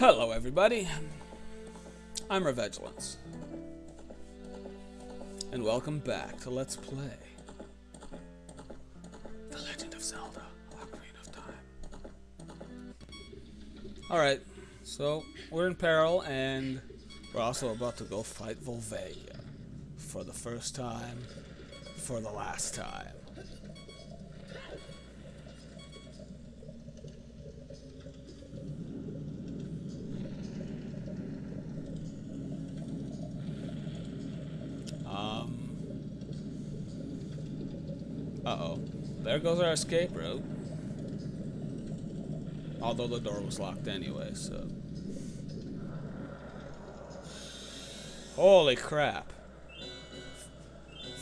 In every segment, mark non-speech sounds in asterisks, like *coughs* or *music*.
Hello, everybody. I'm Revegelance. And welcome back to Let's Play The Legend of Zelda Ocarina of Time. Alright, so we're in peril, and we're also about to go fight Volvagia. For the first time, for the last time. Um. Uh oh. There goes our escape route. Although the door was locked anyway, so. Holy crap.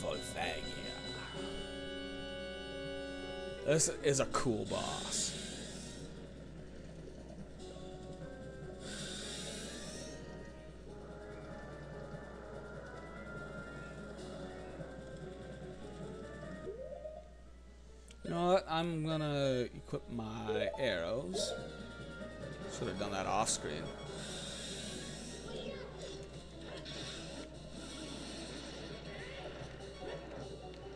Volvagia. This is a cool boss. You know what? I'm gonna equip my arrows. Should have done that off screen.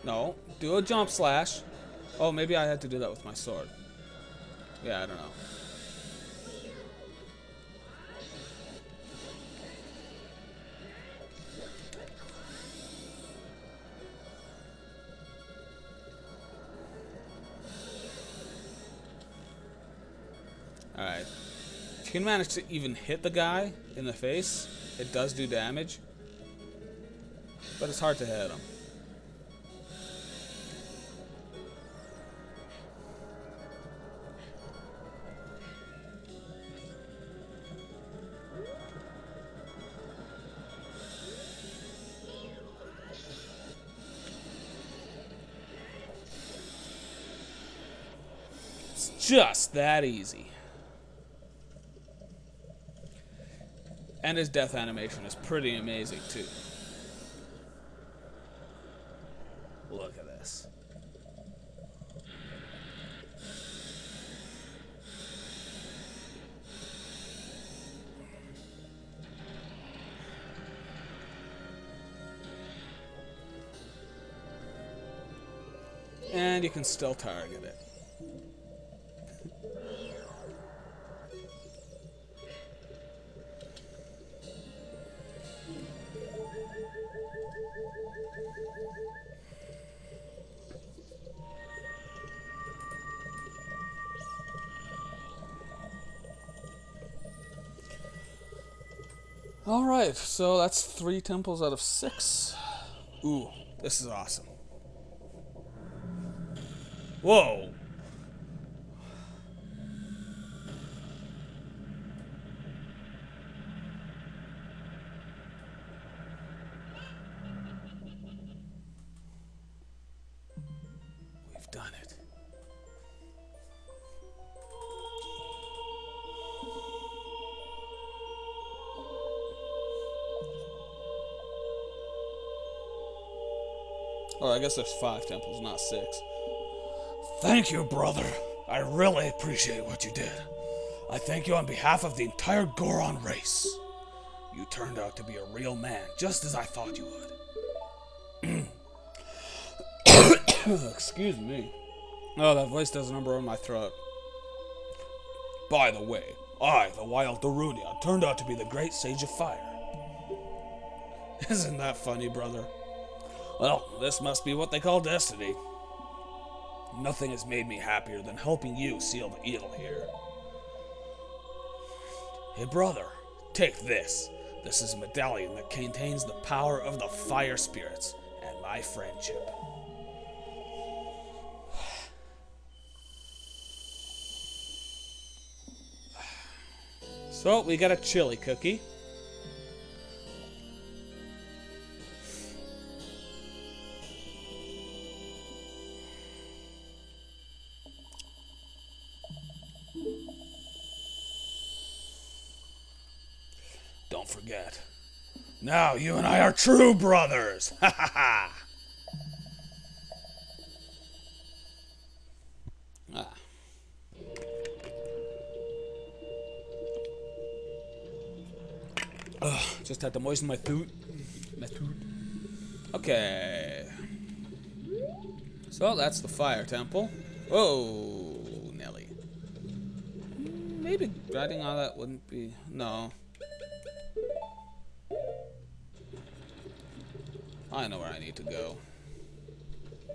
No, do a jump slash. Oh, maybe I had to do that with my sword. Yeah, I don't know. You can manage to even hit the guy in the face, it does do damage. But it's hard to hit him. It's just that easy. And his death animation is pretty amazing too. Look at this. And you can still target it. Alright, so that's three temples out of six. Ooh, this is awesome. Whoa! Oh, I guess there's five temples, not six. Thank you, brother. I really appreciate what you did. I thank you on behalf of the entire Goron race. You turned out to be a real man, just as I thought you would. *coughs* Excuse me. Oh, that voice does a number on my throat. By the way, I, the Wild Darunia, turned out to be the great Sage of Fire. *laughs* Isn't that funny, brother? Well, this must be what they call destiny. Nothing has made me happier than helping you seal the deal here. Hey, brother, take this. This is a medallion that contains the power of the fire spirits and my friendship. *sighs* So, we got a chili cookie. Now you and I are true brothers! *laughs* Ha ha ha! Ah. Just had to moisten my throat. My throat. Okay. So that's the fire temple. Whoa, Nelly. Maybe riding on that wouldn't be. No. I know where I need to go.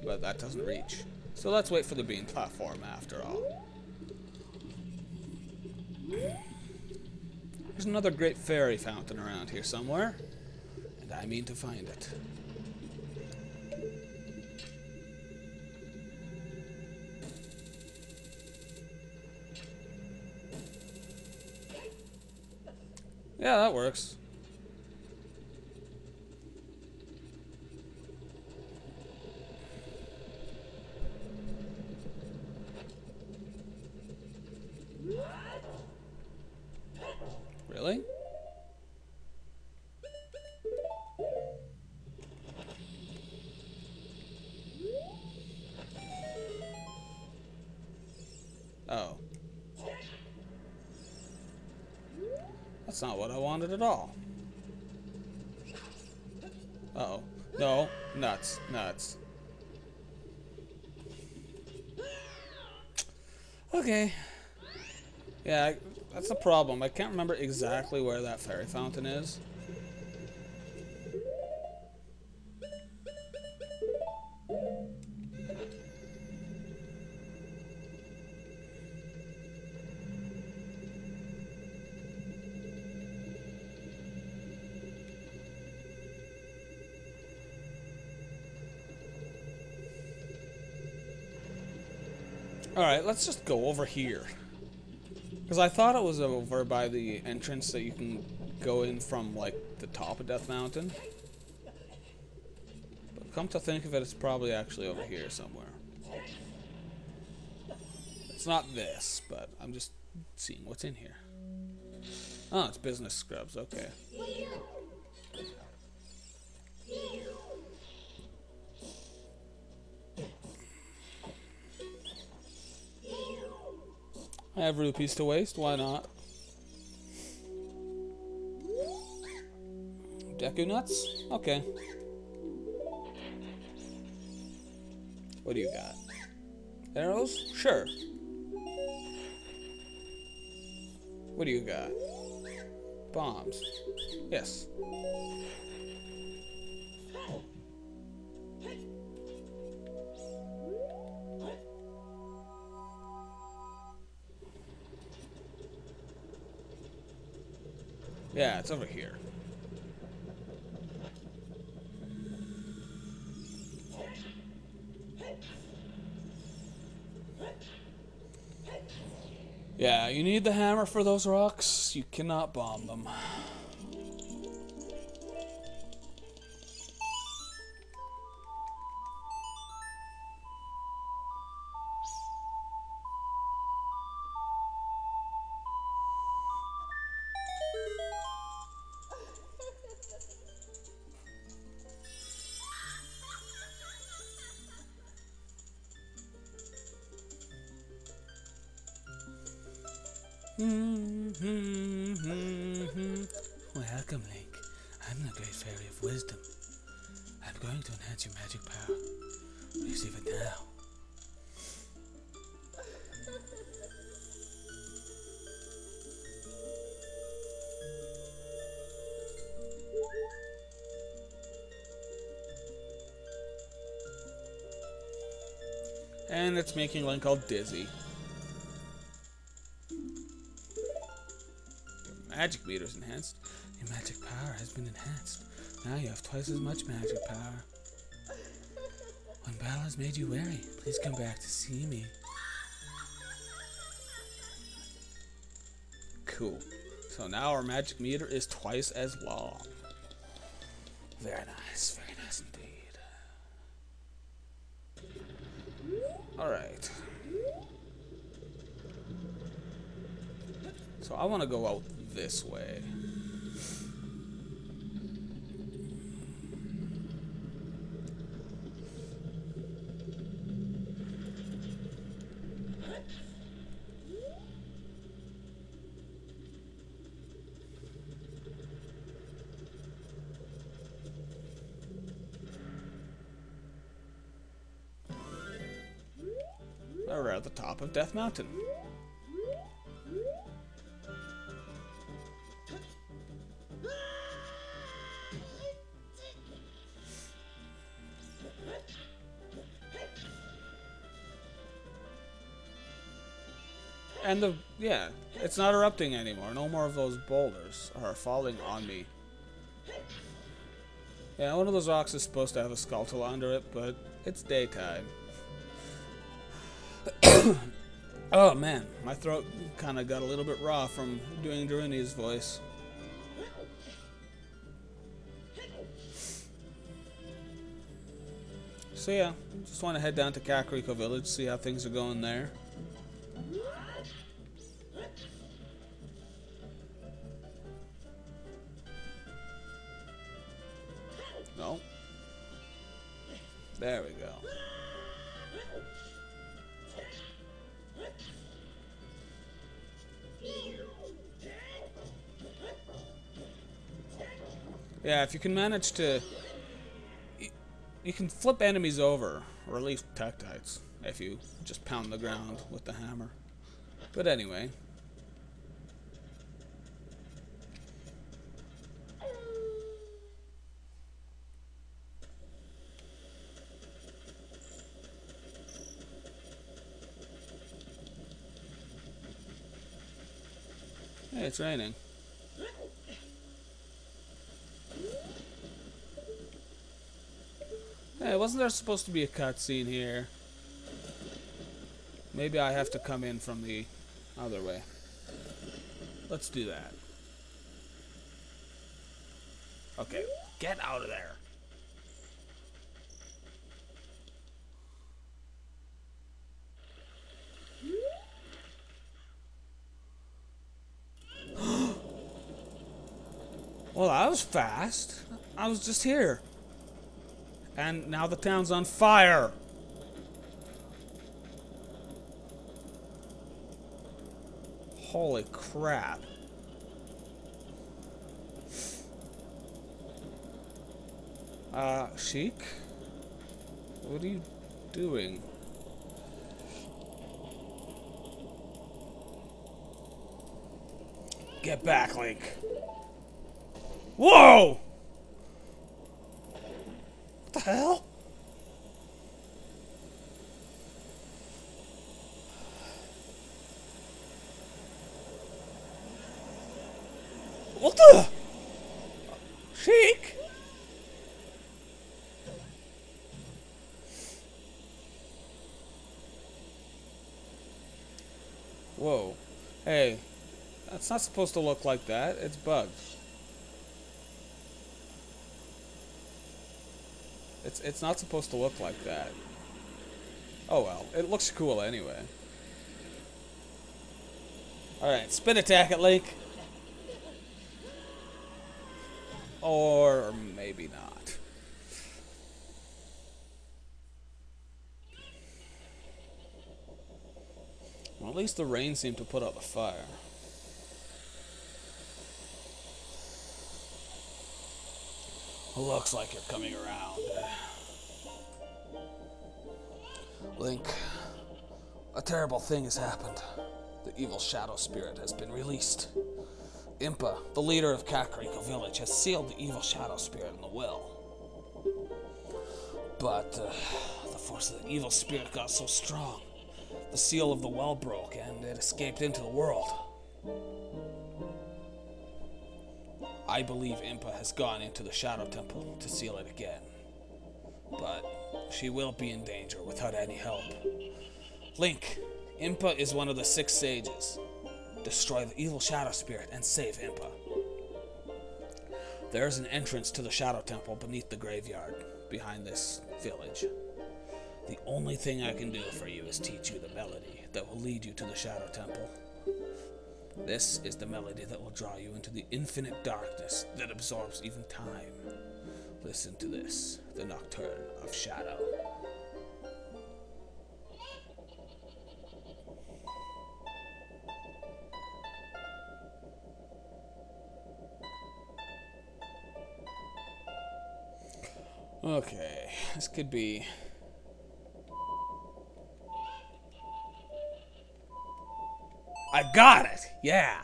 But that doesn't reach. So let's wait for the bean platform after all. There's another great fairy fountain around here somewhere. And I mean to find it. Yeah, that works. That's not what I wanted at all. Uh oh. No. Nuts. Nuts. Okay. Yeah, that's the problem. I can't remember exactly where that fairy fountain is. Alright, let's just go over here. Because I thought it was over by the entrance that you can go in from, like, the top of Death Mountain. But come to think of it, it's probably actually over here somewhere. It's not this, but I'm just seeing what's in here. Oh, it's business scrubs, okay. I have rupees to waste, why not? Deku nuts? Okay. What do you got? Arrows? Sure. What do you got? Bombs. Yes. Yeah, it's over here. Yeah, you need the hammer for those rocks. You cannot bomb them. To enhance your magic power. It now. And it's making Link all dizzy. Your magic meter's enhanced. Your magic power has been enhanced. Now you have twice as much magic power. When battle has made you weary, please come back to see me. Cool. So now our magic meter is twice as long. Very nice, very nice indeed. Alright. So I want to go out this way. Around the top of Death Mountain. And the yeah, it's not erupting anymore. No more of those boulders are falling on me. Yeah, one of those rocks is supposed to have a skull under it, but it's daytime. Oh man, my throat kind of got a little bit raw from doing Darunia's voice. So yeah, just want to head down to Kakariko Village, see how things are going there. If you can manage to... You can flip enemies over, or at least tektites, if you just pound the ground with the hammer. But anyway, Hey, it's raining. Hey, wasn't there supposed to be a cutscene here? Maybe I have to come in from the other way. Let's do that. Okay, get out of there. *gasps* Well, that was fast. I was just here. And now the town's on fire. Holy crap. Uh, Sheik? What are you doing? Get back, Link. Whoa! Hell? What the? Sheik? Whoa. Hey, that's not supposed to look like that. It's bugged. It's it's not supposed to look like that. Oh well, it looks cool anyway. Alright, spin attack at Link. Or maybe not. Well, at least the rain seemed to put out the fire. Looks like you're coming around. Link, a terrible thing has happened. The evil shadow spirit has been released. Impa, the leader of Kakariko village, has sealed the evil shadow spirit in the well. But uh, the force of the evil spirit got so strong, the seal of the well broke and it escaped into the world. I believe Impa has gone into the Shadow Temple to seal it again. But she will be in danger without any help. Link, Impa is one of the six sages. Destroy the evil Shadow Spirit and save Impa. There is an entrance to the Shadow Temple beneath the graveyard, behind this village. The only thing I can do for you is teach you the melody that will lead you to the Shadow Temple. This is the melody that will draw you into the infinite darkness that absorbs even time. Listen to this, the Nocturne of Shadow. Okay, this could be I got it! Yeah!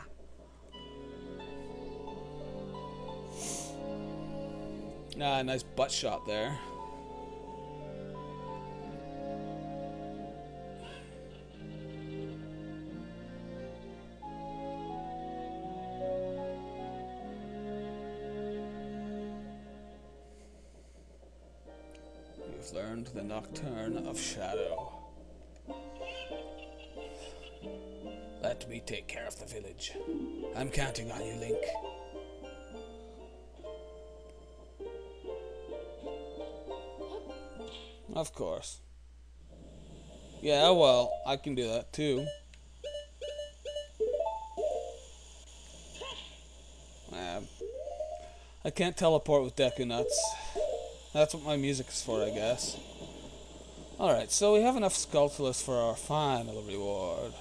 Ah, nice butt shot there. You've learned the Nocturne of Shadow. Take care of the village. I'm counting on you, Link. Of course. Yeah, well, I can do that too. I can't teleport with Deku Nuts. That's what my music is for, I guess. Alright, so we have enough Skulltulas for our final reward.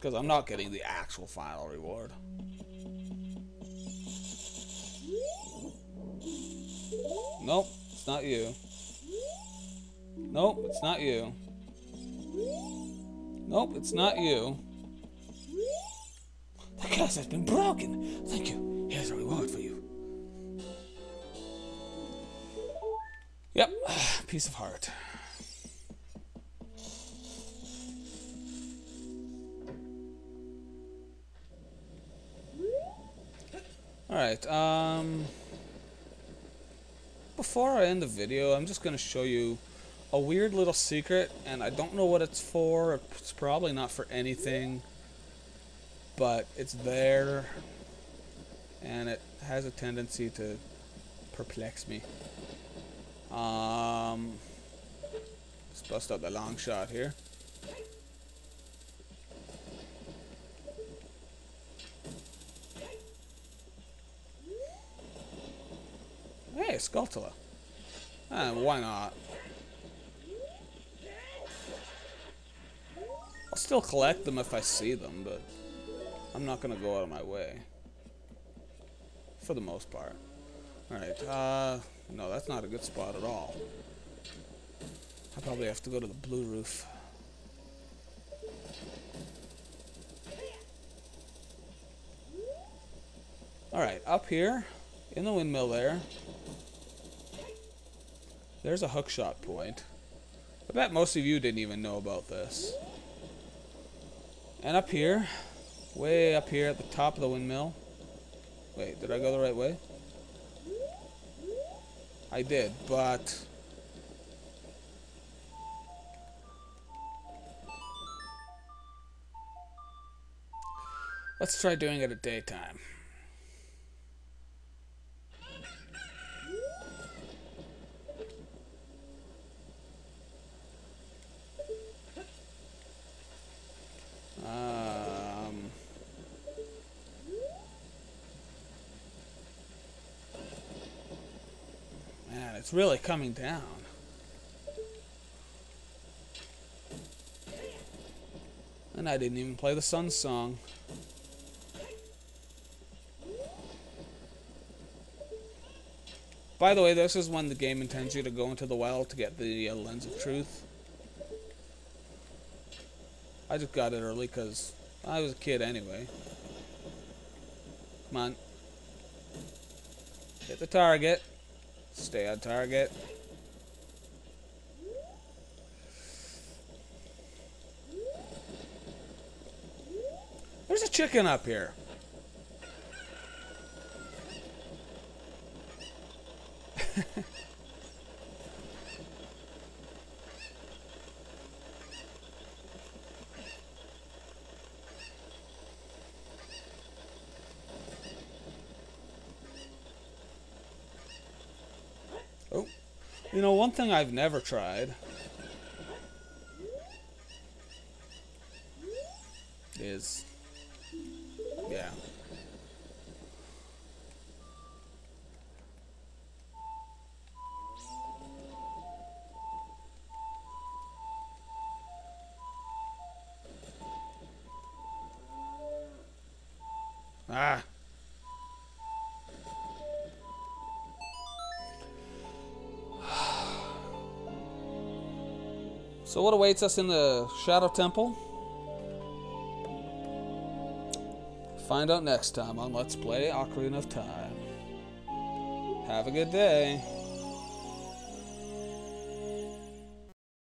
Because I'm not getting the actual final reward. Nope, it's not you. Nope, it's not you. Nope, it's not you. The curse has been broken. Thank you. Here's a reward for you. Yep, *sighs* peace of heart. Alright, um... Before I end the video, I'm just going to show you a weird little secret, and I don't know what it's for. It's probably not for anything, but it's there, and it has a tendency to perplex me. Um, let's bust out the long shot here. Skulltula. Uh, why not? I'll still collect them if I see them, but I'm not going to go out of my way. For the most part. Alright, uh, no, that's not a good spot at all. I probably have to go to the blue roof. Alright, up here, in the windmill there, there's a hookshot point. I bet most of you didn't even know about this. And up here, way up here at the top of the windmill. Wait, did I go the right way? I did, but... Let's try doing it at daytime. Um, man, it's really coming down. And I didn't even play the sun song. By the way, this is when the game intends you to go into the well to get the uh, Lens of Truth. I just got it early because I was a kid anyway. Come on. Hit the target. Stay on target. There's a chicken up here. oh, you know, one thing I've never tried. Is, So what awaits us in the Shadow Temple? Find out next time on Let's Play Ocarina of Time. Have a good day.